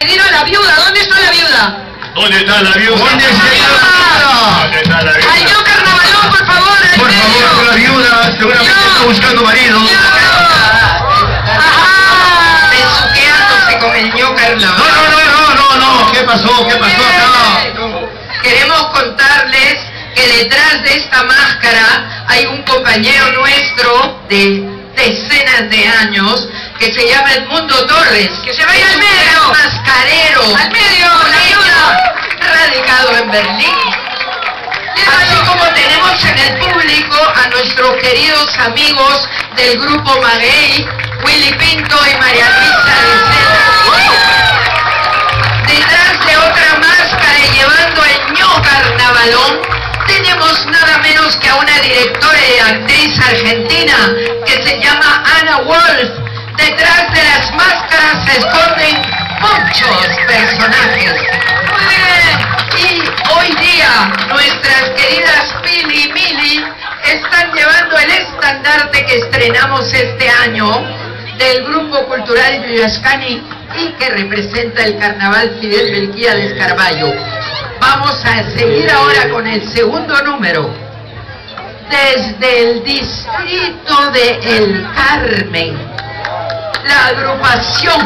Pedir a la viuda, ¿dónde está la viuda? ¿Dónde está la viuda? ¿Dónde está la viuda? ¿Dónde está la Al viuda? yo carnavalón, por favor, Por medio. favor, con la viuda, seguramente Ya. está buscando marido. Besuqueándose con el ño No, carnaval. no, no, no, no, no. ¿Qué pasó? ¿Qué pasó acá? Queremos contarles que detrás de esta máscara hay un compañero nuestro de decenas de años que se llama Edmundo Torres. Que se vaya al medio. mascarero. Al medio, la viuda. Radicado en Berlín. Así como tenemos en el público a nuestros queridos amigos del grupo Maguey, Willy Pinto y María Luisa Licena. Detrás de otra máscara y llevando el ño carnavalón, tenemos nada menos que a una directora y actriz argentina que se llama Ana Wolf. Detrás de las máscaras se esconden muchos personajes. Y hoy día nuestras queridas Pili y Mili están llevando el estandarte que estrenamos este año del Grupo Cultural Yuyascani y que representa el Carnaval Fidel Belquía de Escarballo. Vamos a seguir ahora con el segundo número. Desde el distrito de El Carmen, la agrupación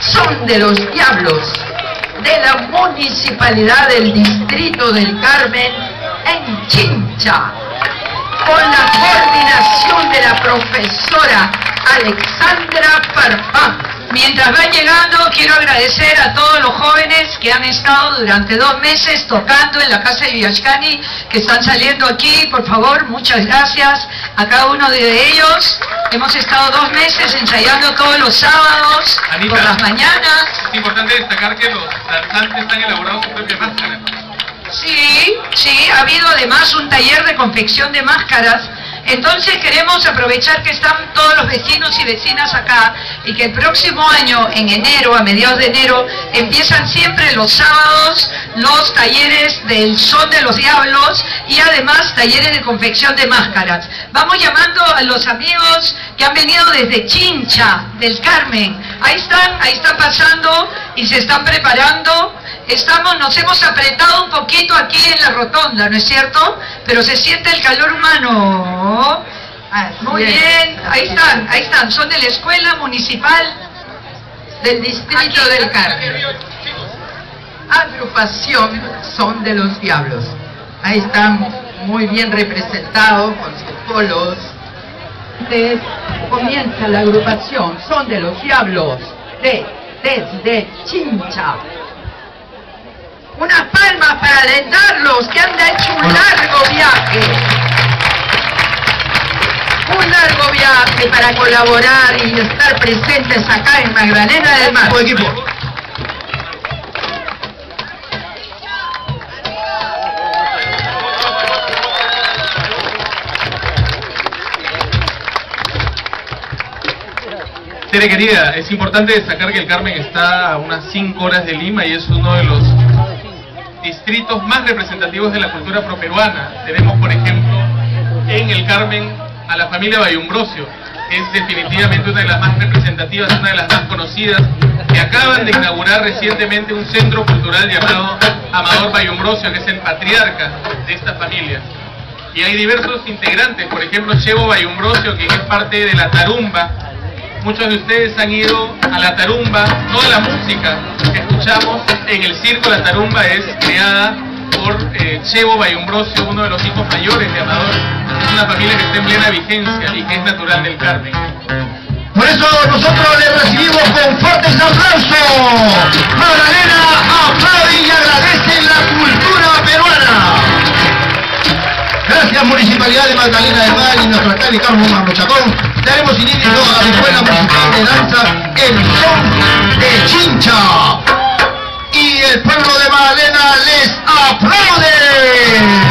Son de los Diablos de la municipalidad del distrito del Carmen en Chincha, con la coordinación de la profesora Alexandra Farfán. Mientras van llegando, quiero agradecer a todos los jóvenes que han estado durante dos meses tocando en la casa de Villachcani, que están saliendo aquí, por favor, muchas gracias a cada uno de ellos. Hemos estado dos meses ensayando todos los sábados, Anita. por las mañanas. Es importante destacar que los danzantes han elaborado su propia máscara. Sí, sí, ha habido además un taller de confección de máscaras. Entonces queremos aprovechar que están todos los vecinos y vecinas acá y que el próximo año, en enero, a mediados de enero, empiezan siempre los sábados los talleres del Son de los Diablos y además talleres de confección de máscaras. Vamos llamando a los amigos que han venido desde Chincha, del Carmen. Ahí están, ahí están pasando y se están preparando. Estamos, nos hemos apretado un poquito aquí en la rotonda, ¿no es cierto? Pero se siente el calor humano. Muy bien, ahí están, ahí están, son de la escuela municipal del distrito del Carmen. Agrupación Son de los Diablos. Ahí están muy bien representados con sus polos. Entonces, comienza la agrupación Son de los Diablos de desde Chincha. Unas palmas para alentarlos que han hecho un largo viaje. Un largo viaje para colaborar y estar presentes acá en Magdalena del Mar. Tere querida, es importante destacar que el Carmen está a unas 5 horas de Lima y es uno de los distritos más representativos de la cultura properuana. Tenemos, por ejemplo, en el Carmen a la familia Bayumbrosio, es definitivamente una de las más representativas, una de las más conocidas, que acaban de inaugurar recientemente un centro cultural llamado Amador Bayumbrosio, que es el patriarca de esta familia. Y hay diversos integrantes, por ejemplo, Chevo Bayumbrosio, que es parte de la Tarumba, Muchos de ustedes han ido a la tarumba, toda la música escuchamos en el circo La Tarumba es creada por eh, Chevo Bayumbrosio, uno de los hijos mayores de Amador. Es una familia que está en plena vigencia y que es natural del Carmen. Por eso nosotros le recibimos con fuertes aplausos. Magdalena aplaude y agradece la cultura peruana. Gracias Municipalidad de Magdalena del Mar y nuestro alcalde Carlos Marmochacón. Daremos inicio a la Escuela Municipal de Danza El Son de Chincha. Y el pueblo de Magdalena les aplaude.